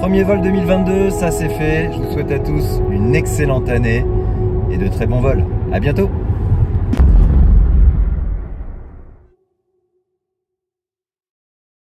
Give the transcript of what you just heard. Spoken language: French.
Premier vol 2022, ça c'est fait. Je vous souhaite à tous une excellente année et de très bons vols. À bientôt